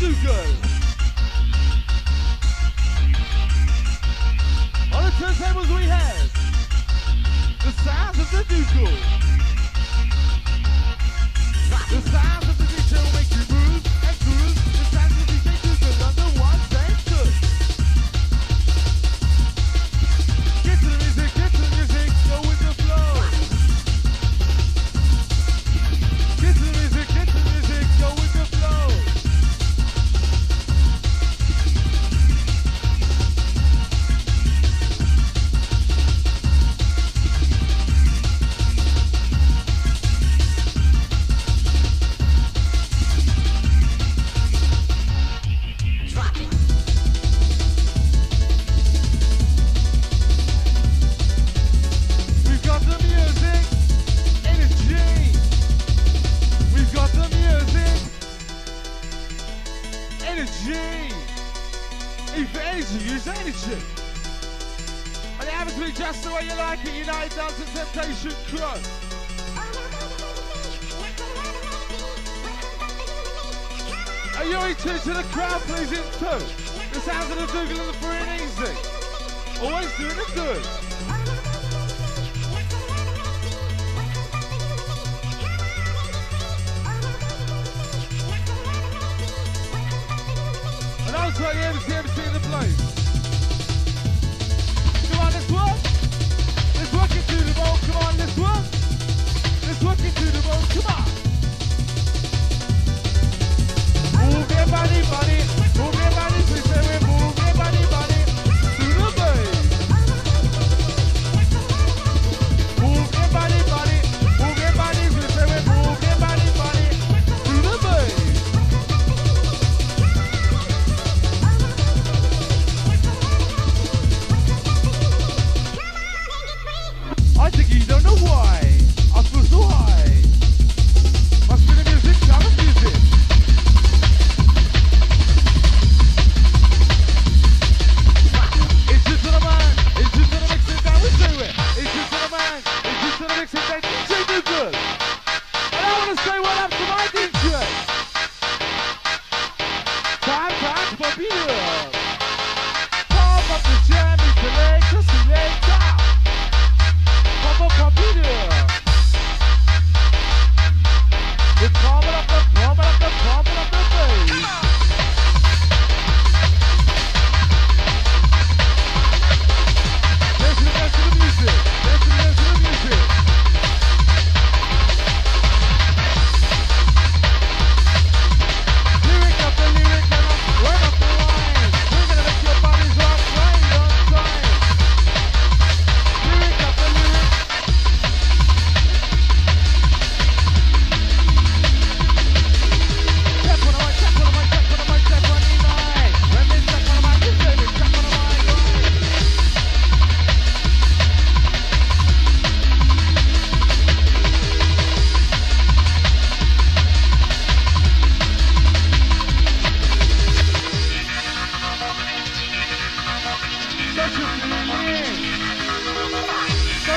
Lugo. On the turntables we have the size of the Dougal. The size of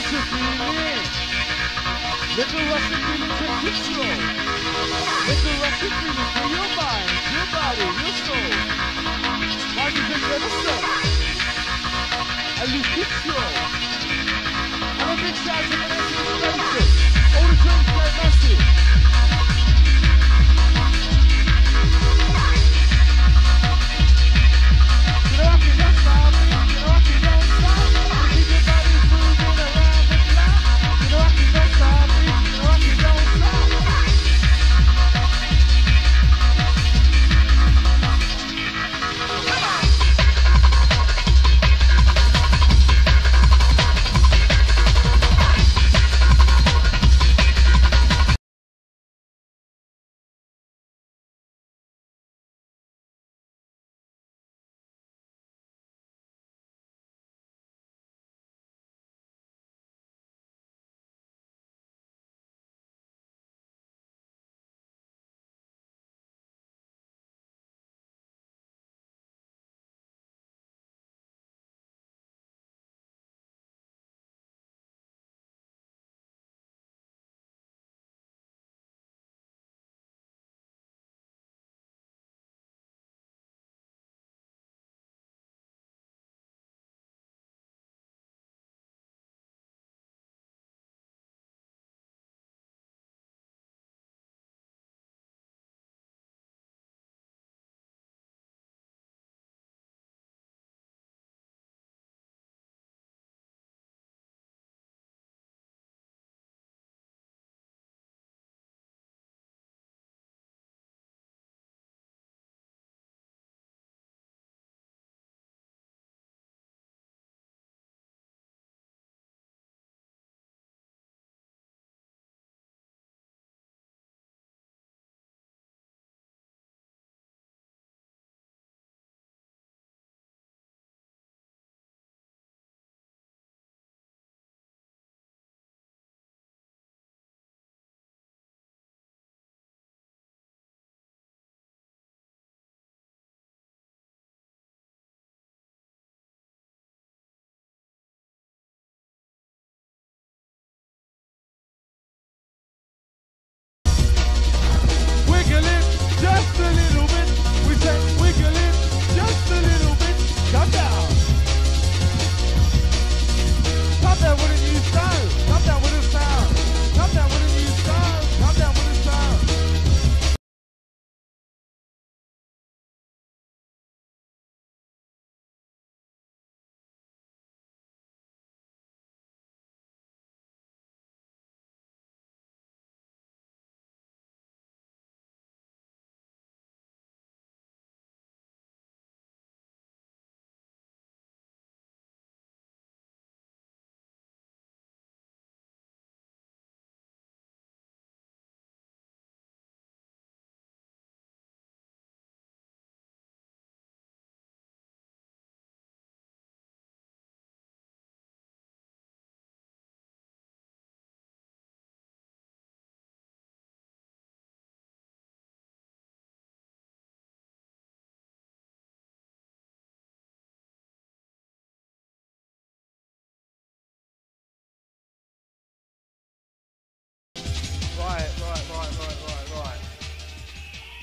what your feeling is. Little Russian feelings are fictional. Little Russian feelings for your mind, your body, your soul. Marcus and Vanessa. A Lucifio. And a big size of Vanessa and Vanessa. All the drums play massive. Thank you.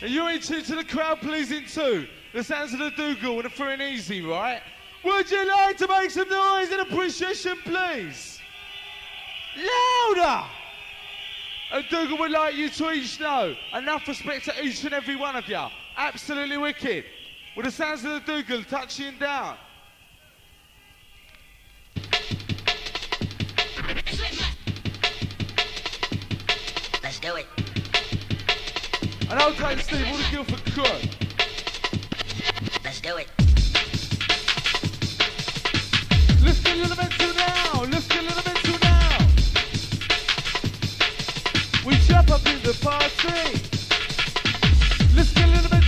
And you're to the crowd pleasing too. The sounds of the Dougal and the free and easy, right? Would you like to make some noise in appreciation, please? Louder! And Dougal would like you to each know enough respect to each and every one of you. Absolutely wicked. With the sounds of the Dougal touching down. Let's do it. An old time Steve, all the Guildford crew. Let's do it. Let's get a little bit too now. Let's get a little bit too now. We jump up in the party. Let's get a little bit.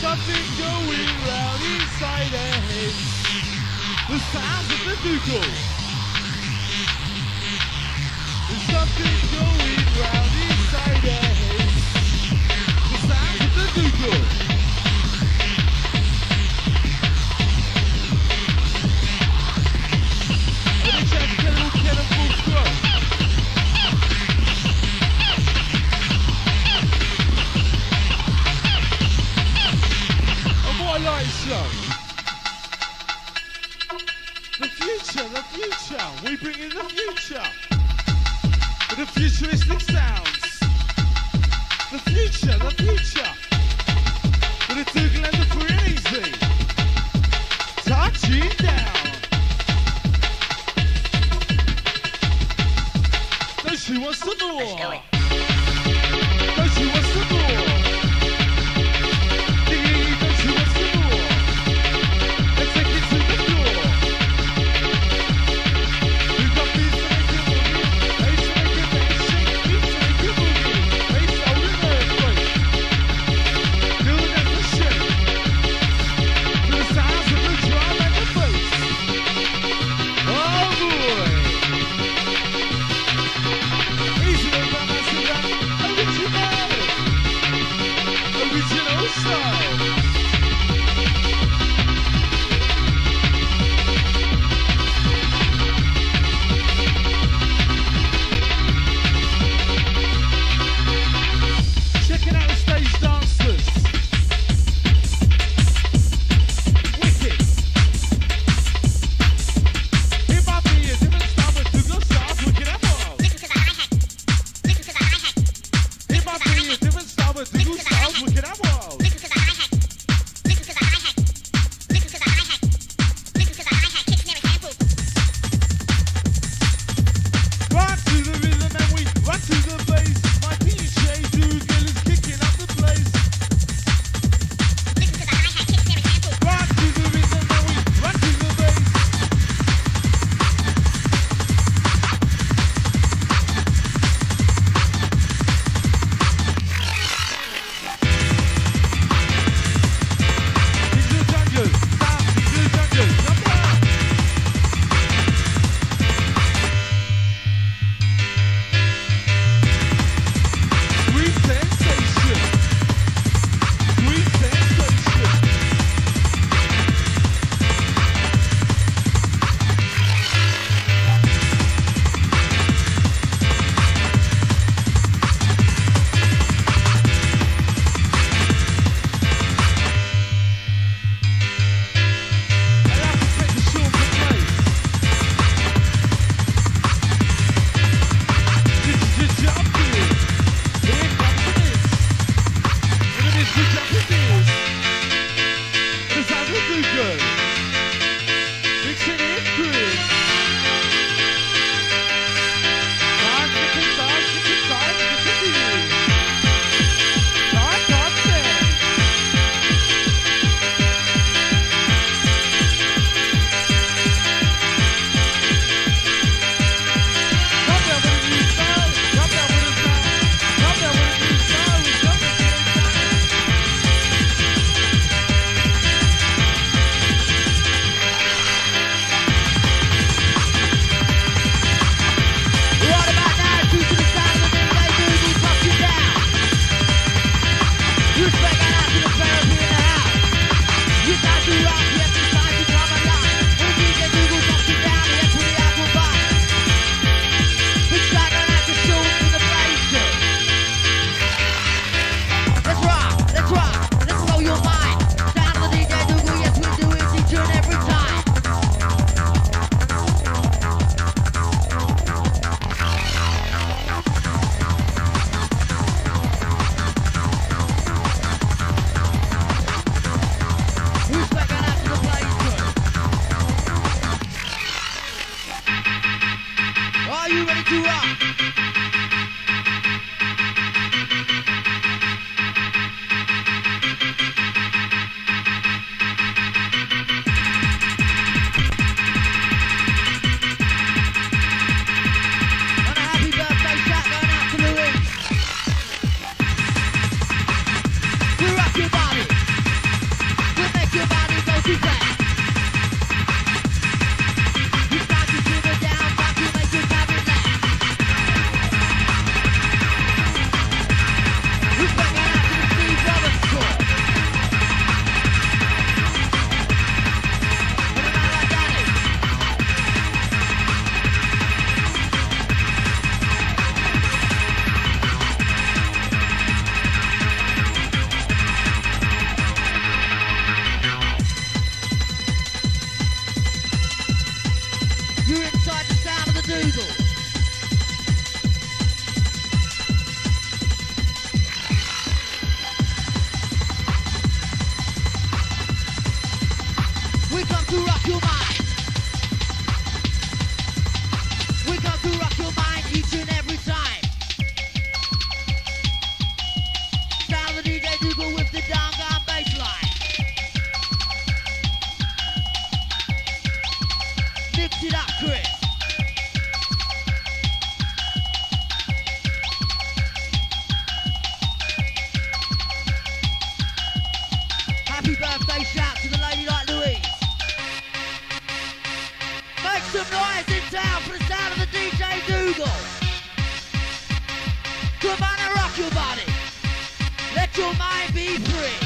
something going round inside their head. The sound of the bugle. There's something going round inside their head. The sound of the bugle. futuristic sounds. The future, the future. With the Dougal and the free and easy. Touching down. No, she wants to more. you up. Mind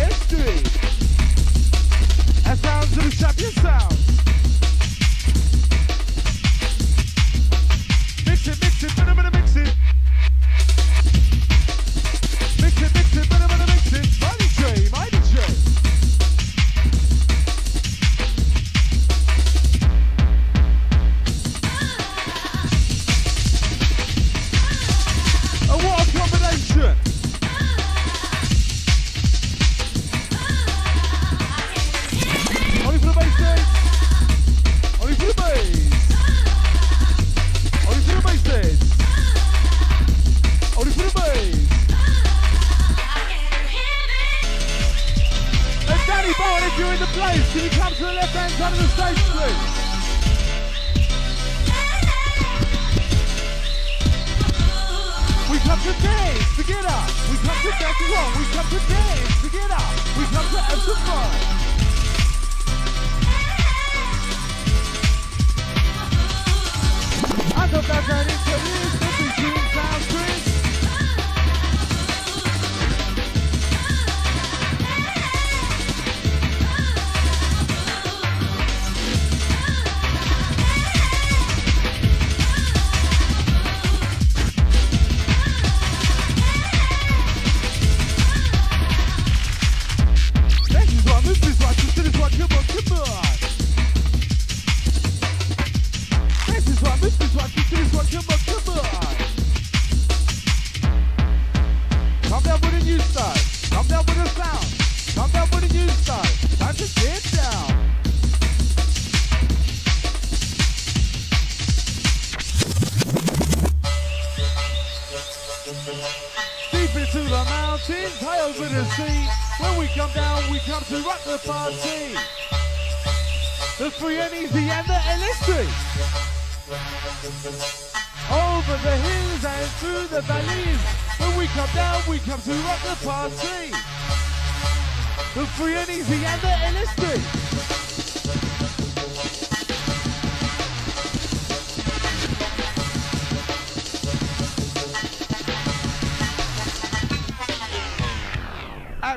to the champion sound.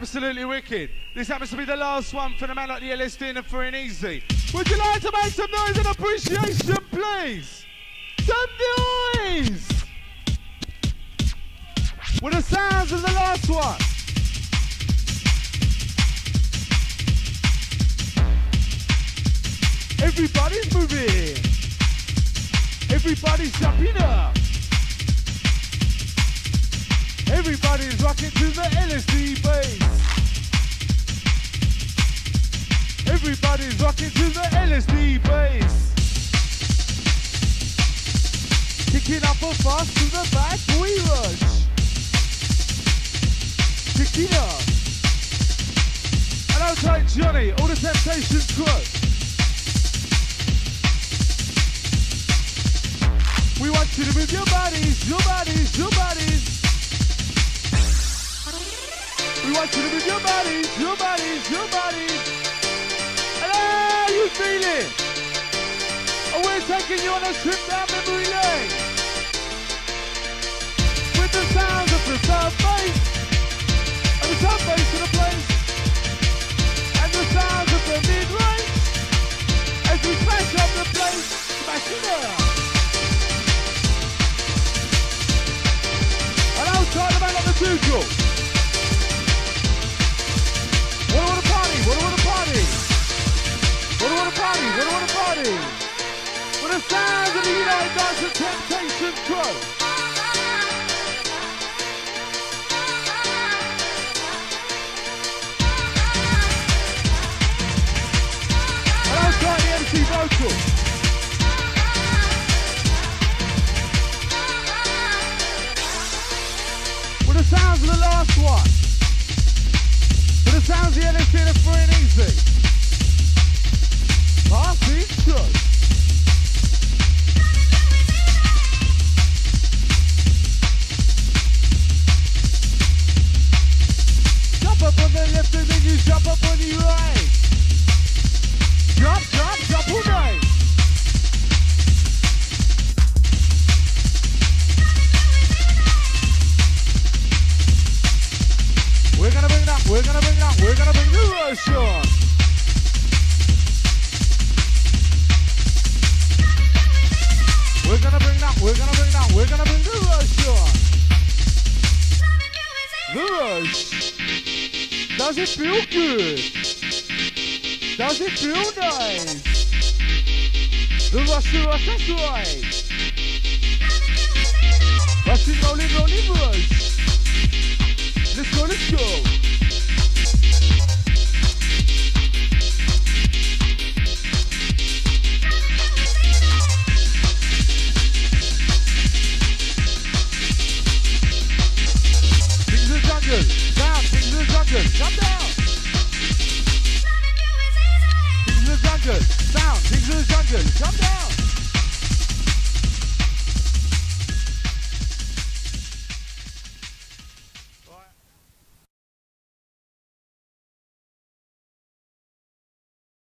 absolutely wicked. This happens to be the last one for the man like the LSD and for an easy. Would you like to make some noise and appreciation, please? Some noise! With the sounds of the last one. Everybody's moving. Everybody's jumping up. Everybody's rocking to the LSD bass. Everybody's rocking to the LSD bass. Kicking up a fuss to the back we rush. Kicking up. And Johnny, all the temptations crew. We want you to move your bodies, your bodies, your bodies. We want you to move your bodies, your bodies, your bodies. How you feeling? And we're taking you on a trip down memory lane. With the sounds of the south bass. And the south bass of the place. And the sounds of the mid-range. As we smash up the place. Smash it up. And outside the man on the neutral. What to party? What to party? What to party? What to party? With the sounds of the United and Temptation crew. We're gonna bring we're gonna the rush. The rush. Does it feel good? Does it feel nice? The rush, the rush, that's right. Rush. Let's go, let's go. Jump down.